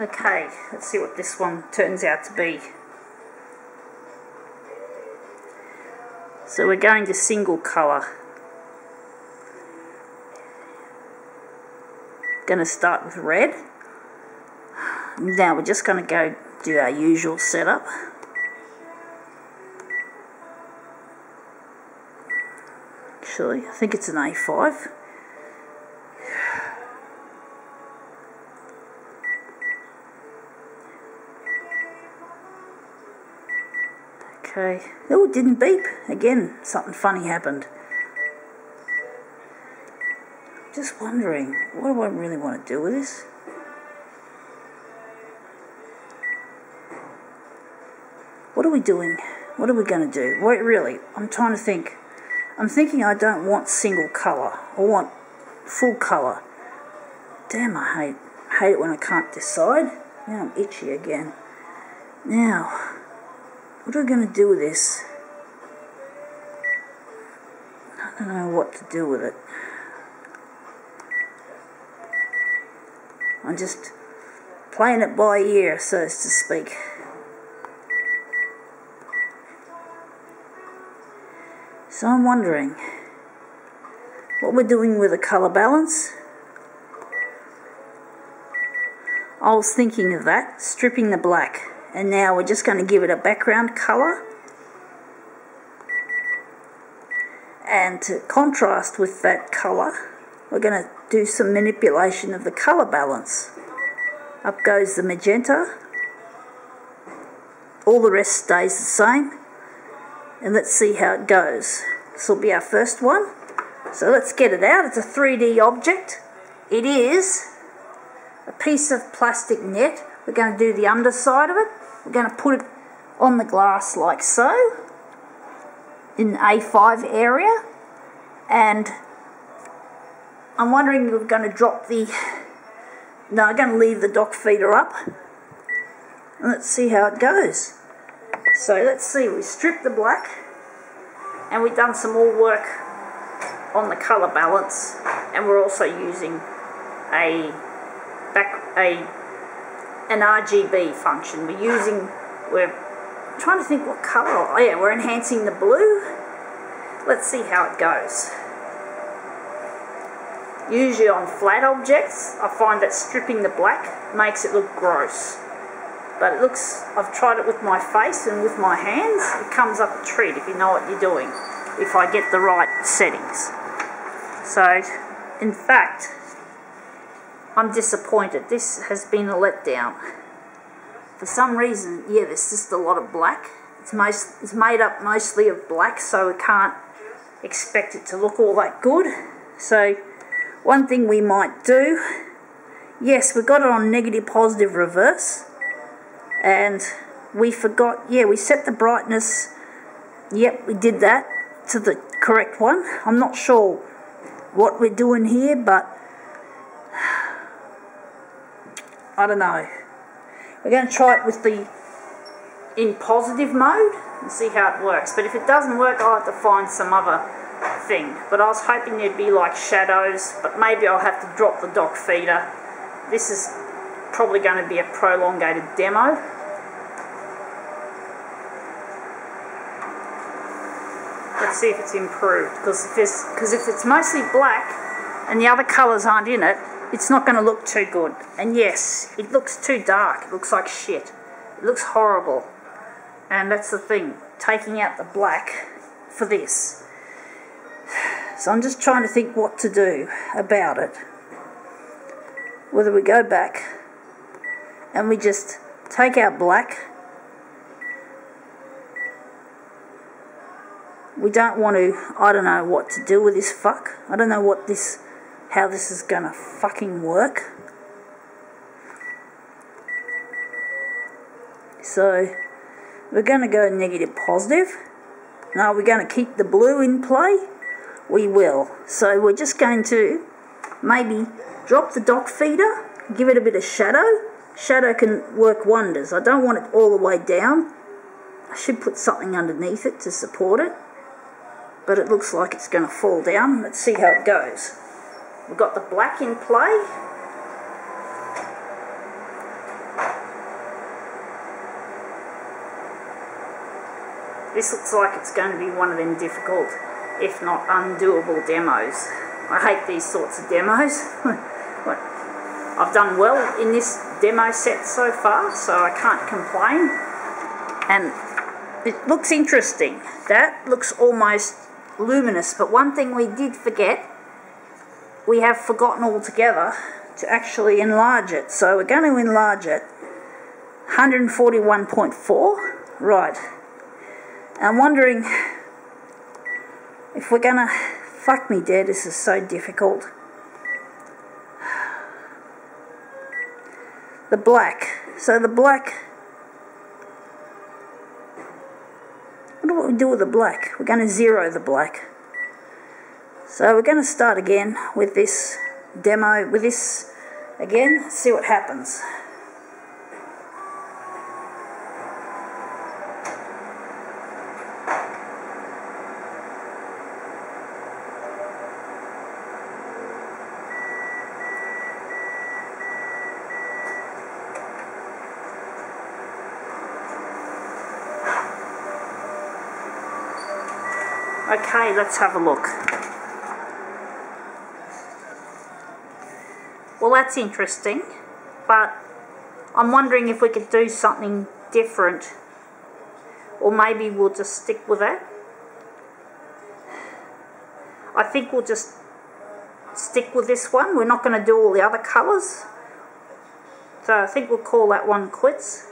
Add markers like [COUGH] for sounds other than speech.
Okay, let's see what this one turns out to be. So we're going to single colour. Going to start with red. Now we're just going to go do our usual setup. Actually, I think it's an A5. Okay. Oh, it didn't beep. Again, something funny happened. Just wondering, what do I really want to do with this? What are we doing? What are we going to do? Wait, really, I'm trying to think. I'm thinking I don't want single colour. I want full colour. Damn, I hate, hate it when I can't decide. Now I'm itchy again. Now, what are we going to do with this? I don't know what to do with it. I'm just playing it by ear, so to speak. So I'm wondering what we're doing with the colour balance. I was thinking of that, stripping the black and now we're just going to give it a background colour and to contrast with that colour we're going to do some manipulation of the colour balance. Up goes the magenta. All the rest stays the same. And let's see how it goes. This will be our first one. So let's get it out. It's a 3D object. It is a piece of plastic net we're going to do the underside of it. We're going to put it on the glass like so in A5 area. And I'm wondering if we're going to drop the no I'm going to leave the doc feeder up. Let's see how it goes. So let's see we stripped the black and we've done some more work on the colour balance. And we're also using a back a an RGB function. We're using, we're trying to think what colour, oh yeah, we're enhancing the blue. Let's see how it goes. Usually on flat objects, I find that stripping the black makes it look gross. But it looks, I've tried it with my face and with my hands, it comes up a treat if you know what you're doing, if I get the right settings. So, in fact, I'm disappointed. This has been a letdown. For some reason, yeah, there's just a lot of black. It's most it's made up mostly of black, so we can't expect it to look all that good. So one thing we might do, yes, we got it on negative positive reverse, and we forgot, yeah, we set the brightness, yep, we did that to the correct one. I'm not sure what we're doing here, but I don't know. We're going to try it with the in positive mode and see how it works. But if it doesn't work, I'll have to find some other thing. But I was hoping there'd be like shadows, but maybe I'll have to drop the doc feeder. This is probably going to be a prolongated demo. Let's see if it's improved, because if, because if it's mostly black and the other colours aren't in it, it's not going to look too good. And yes, it looks too dark. It looks like shit. It looks horrible. And that's the thing, taking out the black for this. So I'm just trying to think what to do about it. Whether we go back and we just take out black. We don't want to, I don't know what to do with this fuck. I don't know what this how this is gonna fucking work. So we're gonna go negative positive. Now we're gonna keep the blue in play. We will. So we're just going to maybe drop the doc feeder, give it a bit of shadow. Shadow can work wonders. I don't want it all the way down. I should put something underneath it to support it. But it looks like it's going to fall down. Let's see how it goes. We've got the black in play. This looks like it's going to be one of them difficult, if not undoable demos. I hate these sorts of demos. [LAUGHS] I've done well in this demo set so far, so I can't complain. And it looks interesting. That looks almost luminous, but one thing we did forget we have forgotten altogether to actually enlarge it. So we're going to enlarge it 141.4. Right. I'm wondering if we're going to... Fuck me dead, this is so difficult. The black. So the black... What do we do with the black? We're going to zero the black. So we're going to start again with this demo, with this again, see what happens. Okay, let's have a look. Well, that's interesting, but I'm wondering if we could do something different, or maybe we'll just stick with that. I think we'll just stick with this one. We're not going to do all the other colours. So I think we'll call that one quits.